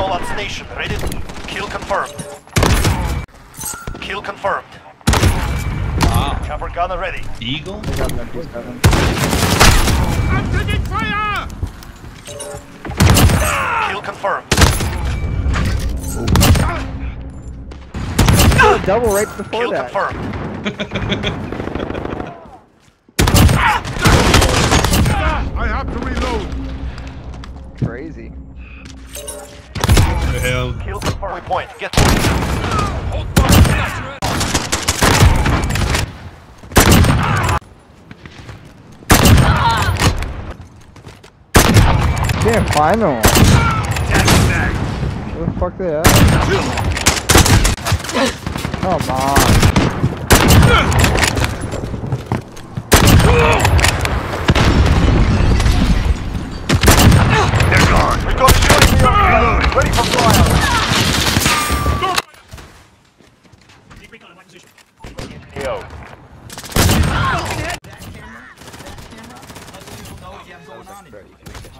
VTOL on station. Ready? Kill confirmed. Kill confirmed. Wow. Chopper gunner ready. Eagle? They got an MP7. Kill confirmed. Oh, double right before Kill that. confirmed. hell? Kill confirmed. Point. Get Can't find them. Where the fuck they at? Come on. They're gone. We got shooting me on Ready for flyout. Yo.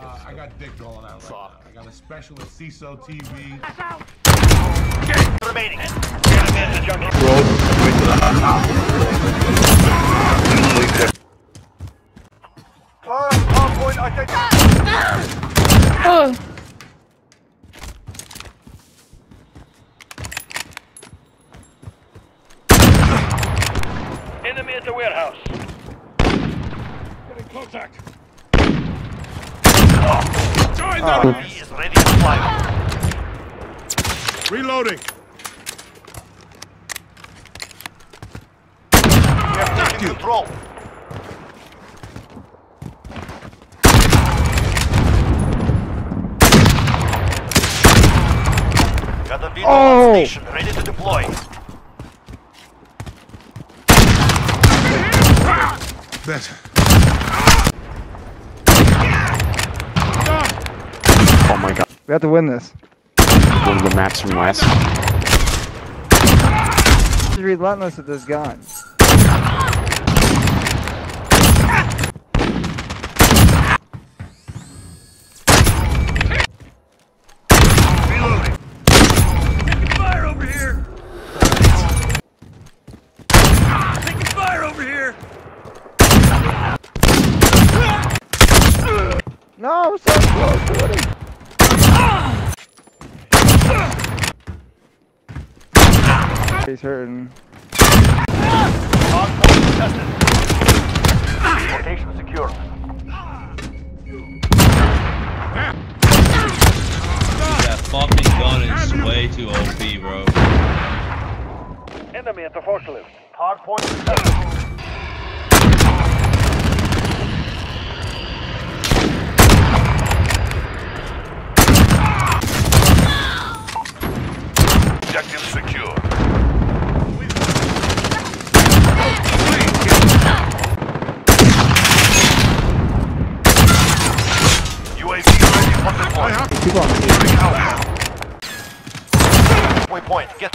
Uh, I got dick going out right now. I got a special at CISO TV. Remaining. Enemy at the junction. Fire hardpoint identified. Enemy at the warehouse. Getting contact. Join ah. them. He is ready to fly. Reloading. We have taken control. Got the vehicle Oh. station, ready to deploy. Better. Oh my god. We have to win this. One of the maps from last. He's relentless with this gun. Fire over here! Taking fire over here! No, I'm so close to winning. He's hurting. Location secure. That fucking gun is way too OP, bro. Enemy at the forklift. Hardpoint contested. Objective secure. UAV ready for deployment. Keep on. Waypoint, get